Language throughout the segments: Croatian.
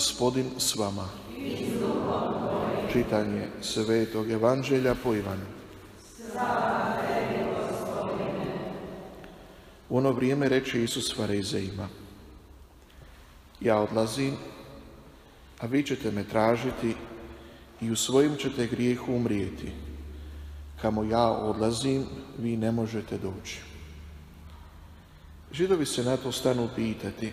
Gospodin s vama. Čitanje Svetog Evanđelja po Ivanu. U ono vrijeme reče Isus farizejima, ja odlazim, a vi ćete me tražiti i u svojim ćete grijehu umrijeti. Kamo ja odlazim, vi ne možete doći. Židovi se na to stanu pitati,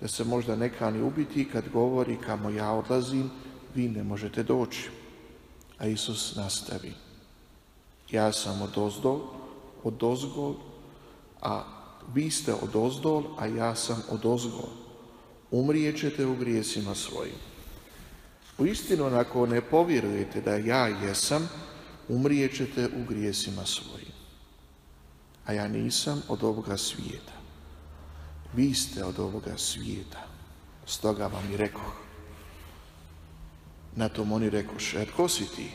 da se možda ne kani ubiti kad govori kamo ja odlazim, vi ne možete doći. A Isus nastavi. Ja sam od ozdol, od ozgol, a vi ste od ozdol, a ja sam od ozgol. Umrijećete u grijesima svojim. U istinu, ako ne povjerujete da ja jesam, umrijećete u grijesima svojim. A ja nisam od ovoga svijeta. Vi ste od ovoga svijeta. Stoga vam i rekoh. Na tom oni rekoše, tko si ti?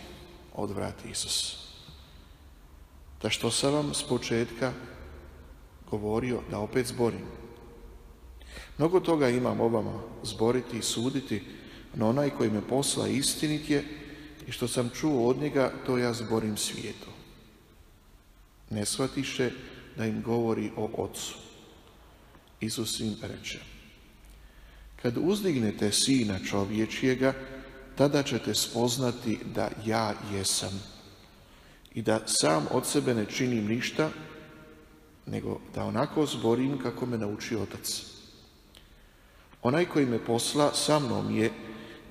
Odvrati Isus. Da što sam vam s početka govorio da opet zborim. Mnogo toga imam o zboriti i suditi, no onaj koji me posla istinit je i što sam čuo od njega, to ja zborim svijetu. Ne shvatiše da im govori o ocu. Isus im reče, kad uzdignete sina čovječijega, tada ćete spoznati da ja jesam i da sam od sebe ne činim ništa, nego da onako zborim kako me nauči otac. Onaj koji me posla sa mnom je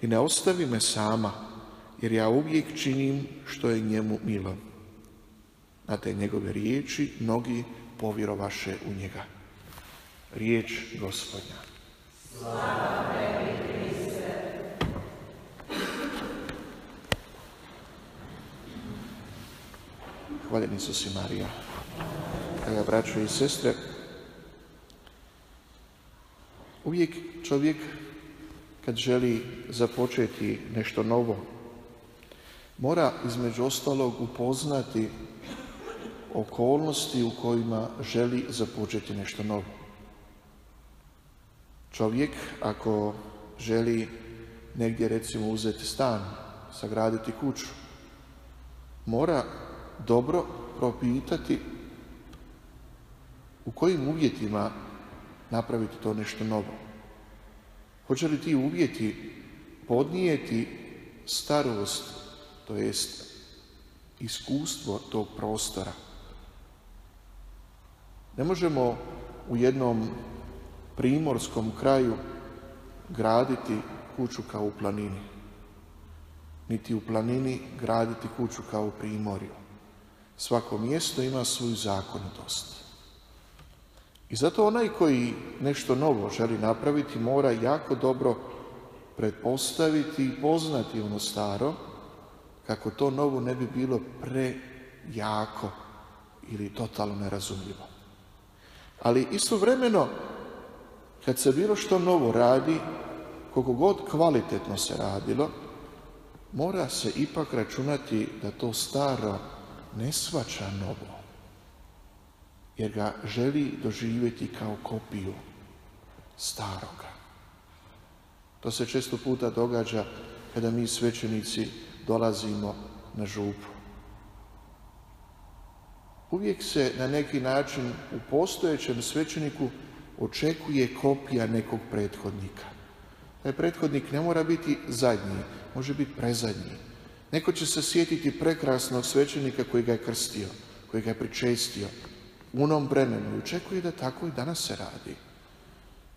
i ne ostavi me sama, jer ja uvijek činim što je njemu milo. Na te njegove riječi mnogi povjerovaše u njega. Riječ gospodnja. Hvaljeni su si Marija. Draga braćo i sestre, uvijek čovjek kad želi započeti nešto novo, mora između ostalog upoznati okolnosti u kojima želi započeti nešto novo. Čovjek ako želi negdje recimo uzeti stan, sagraditi kuću, mora dobro propitati u kojim uvjetima napraviti to nešto novo. Hoće li ti uvjeti podnijeti starost, to jest iskustvo tog prostora. Ne možemo u jednom primorskom kraju graditi kuću kao u planini. Niti u planini graditi kuću kao u primorju. Svako mjesto ima svoju zakonitost. I zato onaj koji nešto novo želi napraviti mora jako dobro pretpostaviti i poznati ono staro kako to novo ne bi bilo prejako ili totalno nerazumljivo. Ali istovremeno kad se bilo što novo radi, koliko god kvalitetno se radilo, mora se ipak računati da to staro ne svača novo, jer ga želi doživjeti kao kopiju staroga. To se često puta događa kada mi svećenici dolazimo na župu. Uvijek se na neki način u postojećem svećeniku očekuje kopija nekog prethodnika. Taj prethodnik ne mora biti zadnji, može biti prezadnji. Neko će se sjetiti prekrasnog svećenika koji ga je krstio, koji ga je pričestio u onom vremenu i očekuje da tako i danas se radi.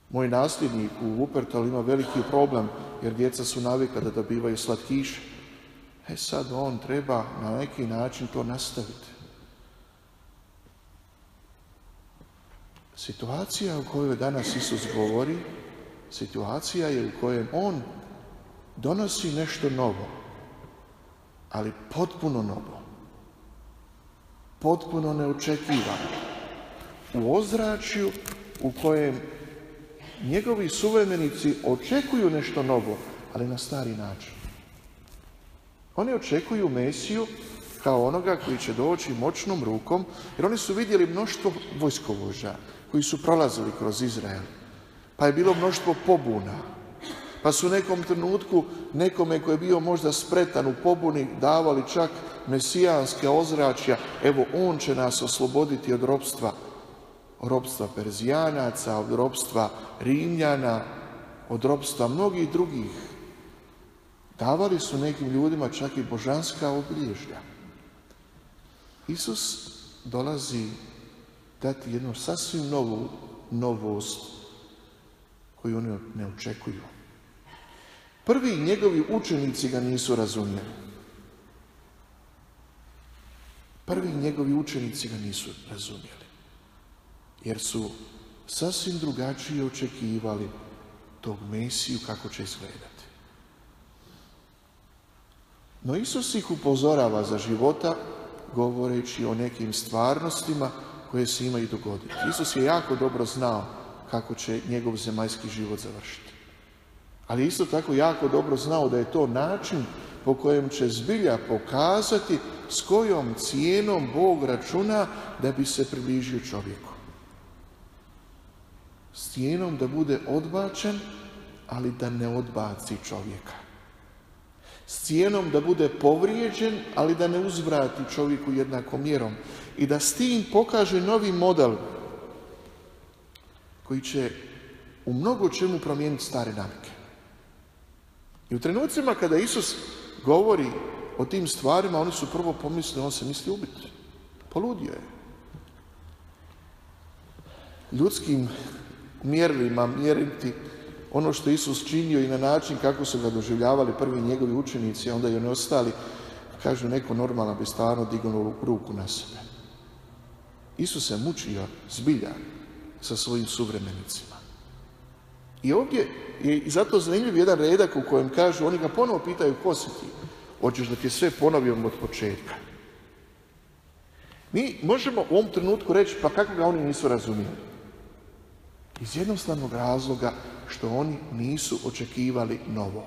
Moj nasljednik u Wuppertalu ima veliki problem jer djeca su navikla da dobivaju slatkiše. E sad on treba na neki način to nastaviti. Situacija u kojoj danas Isus govori, situacija je u kojem On donosi nešto novo, ali potpuno novo, potpuno neočekivano, u ozračju u kojem njegovi suvremenici očekuju nešto novo, ali na stari način. Oni očekuju Mesiju kao onoga koji će doći moćnom rukom, jer oni su vidjeli mnoštvo vojskovoža koji su prolazili kroz Izrael. Pa je bilo mnoštvo pobuna, Pa su u nekom trenutku nekome koji je bio možda spretan u pobuni davali čak mesijanske ozračja. Evo, on će nas osloboditi od ropstva, ropstva Perzijanaca, od ropstva Rimljana, od ropstva mnogih drugih. Davali su nekim ljudima čak i božanska obilježja. Isus dolazi dati jednu sasvim novu novost koju oni ne očekuju. Prvi njegovi učenici ga nisu razumjeli. Prvi njegovi učenici ga nisu razumjeli. Jer su sasvim drugačije očekivali tog Mesiju kako će izgledati. No Isus ih upozorava za života govoreći o nekim stvarnostima koje se imaju dogoditi. Isus je jako dobro znao kako će njegov zemaljski život završiti. Ali isto tako jako dobro znao da je to način po kojem će zbilja pokazati s kojom cijenom Bog računa da bi se približio čovjeku. S cijenom da bude odbačen, ali da ne odbaci čovjeka. S cijenom da bude povrijeđen, ali da ne uzvrati čovjeku jednakom mjerom. I da s tim pokaže novi model koji će u mnogo čemu promijeniti stare navike. I u trenucima kada Isus govori o tim stvarima, oni su prvo pomislili, on se misli ubiti. Poludio je. Ljudskim mjerilima mjeriti ono što Isus činio i na način kako su ga doživljavali prvi njegovi učenici, a onda i oni ostali, kažu neko normalno bi stvarno dignuo ruku na sebe. Isus se mučio zbilja sa svojim suvremenicima. I ovdje je zato zanimljiv jedan redak u kojem kažu, oni ga ponovo pitaju ko si ti? Hoćeš da ti sve ponovimo od početka. Mi možemo u ovom trenutku reći, pa kako ga oni nisu razumijeli? Iz jednostavnog razloga što oni nisu očekivali novo,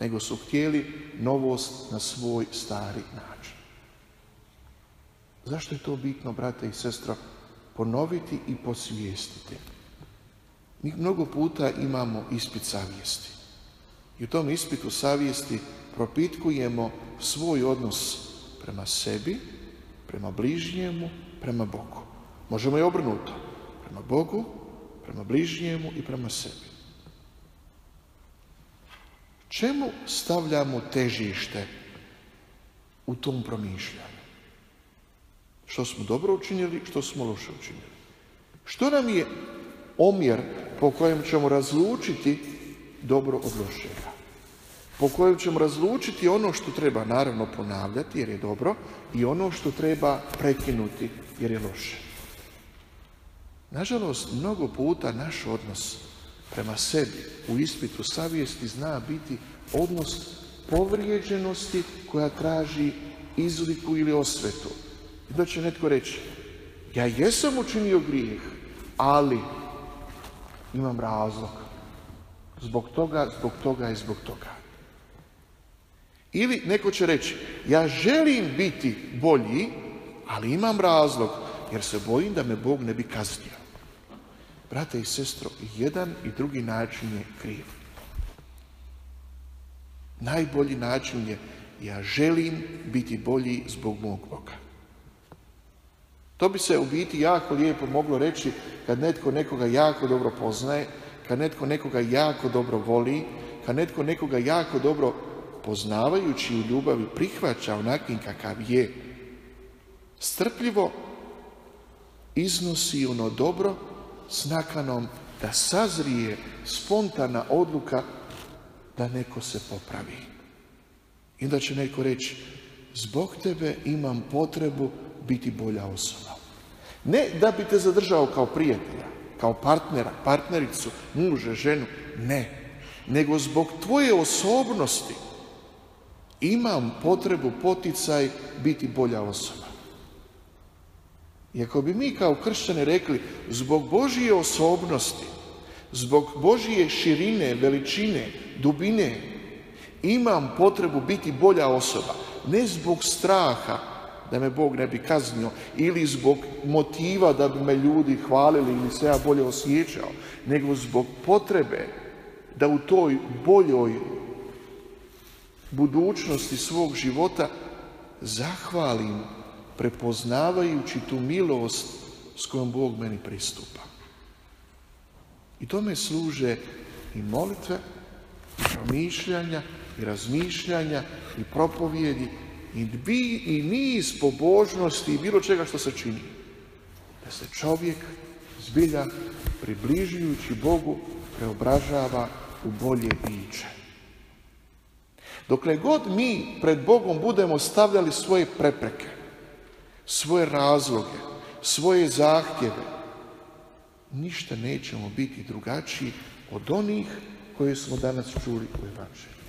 nego su htjeli novost na svoj stari način. Zašto je to bitno, brate i sestro? Ponoviti i posvijestiti. Mi mnogo puta imamo ispit savjesti. I u tom ispitu savjesti propitkujemo svoj odnos prema sebi, prema bližnjemu, prema Bogu. Možemo i obrnuto. Prema Bogu, prema bližnjemu i prema sebi. Čemu stavljamo težište u tom promišljanju? Što smo dobro učinili, što smo loše učinili. Što nam je omjer po kojem ćemo razlučiti dobro od lošega? Po kojem ćemo razlučiti ono što treba naravno ponavljati jer je dobro i ono što treba prekinuti jer je loše. Nažalost, mnogo puta naš odnos prema sebi u ispitu savjesti zna biti odnos povrijeđenosti koja traži izliku ili osvetu. I da će netko reći, ja jesam učinio grijeh, ali imam razlog. Zbog toga, zbog toga i zbog toga. Ili neko će reći, ja želim biti bolji, ali imam razlog, jer se bojim da me Bog ne bi kaznio. Brate i sestro, jedan i drugi način je kriv. Najbolji način je ja želim biti bolji zbog mog Boga. To bi se u biti jako lijepo moglo reći kad netko nekoga jako dobro poznaje, kad netko nekoga jako dobro voli, kad netko nekoga jako dobro poznavajući u ljubavi prihvaća onakvim kakav je. Strpljivo iznosi ono dobro s nakanom da sazrije spontana odluka da neko se popravi. I da će neko reći, zbog tebe imam potrebu biti bolja osoba. Ne da bi te zadržao kao prijatelja, kao partnera, partnericu, muže, ženu, ne. Nego zbog tvoje osobnosti imam potrebu, poticaj biti bolja osoba. I bi mi kao kršćani rekli, zbog Božije osobnosti, zbog Božije širine, veličine, dubine, imam potrebu biti bolja osoba, ne zbog straha da me Bog ne bi kaznio ili zbog motiva da bi me ljudi hvalili ili se ja bolje osjećao, nego zbog potrebe da u toj boljoj budućnosti svog života zahvalim prepoznavajući tu milost s kojom Bog meni pristupa. I tome služe i molitve, i promišljanja, i razmišljanja, i propovjedi, i, i niz pobožnosti i bilo čega što se čini. Da se čovjek zbilja približujući Bogu preobražava u bolje biće. Dokle god mi pred Bogom budemo stavljali svoje prepreke, svoje razloge, svoje zahtjeve, ništa nećemo biti drugačiji od onih koje smo danas čuli u Evanđelju.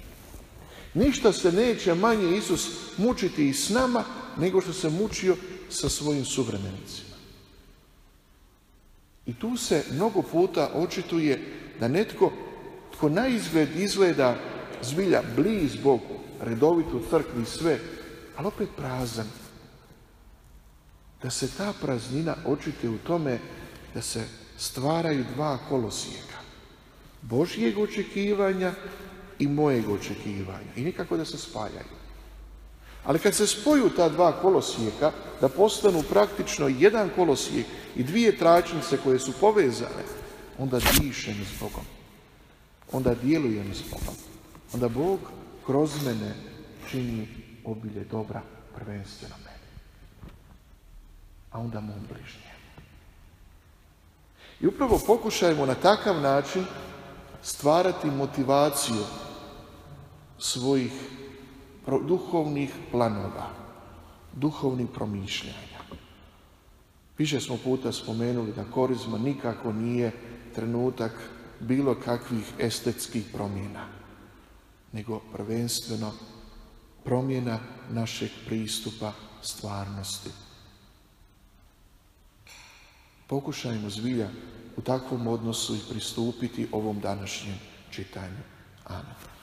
Ništa se neće manje Isus mučiti i s nama nego što se mučio sa svojim suvremenicima. I tu se mnogo puta očituje da netko tko na izgled izgleda zbilja bliz Bogu, redovito u crkvi i sve, ali opet prazan. Da se ta praznina očite u tome da se stvaraju dva kolosijeka. Božjeg očekivanja i mojeg očekivanja. I nikako da se spajaju. Ali kad se spoju ta dva kolosijeka, da postanu praktično jedan kolosijek i dvije tračnice koje su povezane, onda dišem s Bogom. Onda djelujem s Bogom. Onda Bog kroz mene čini obilje dobra prvenstveno. A onda mom bližnjem. I upravo pokušajmo na takav način stvarati motivaciju svojih duhovnih planova, duhovnih promišljanja. Više smo puta spomenuli da korizma nikako nije trenutak bilo kakvih estetskih promjena, nego prvenstveno promjena našeg pristupa stvarnosti. Pokušajmo zbilja u takvom odnosu i pristupiti ovom današnjem čitanju. Amen.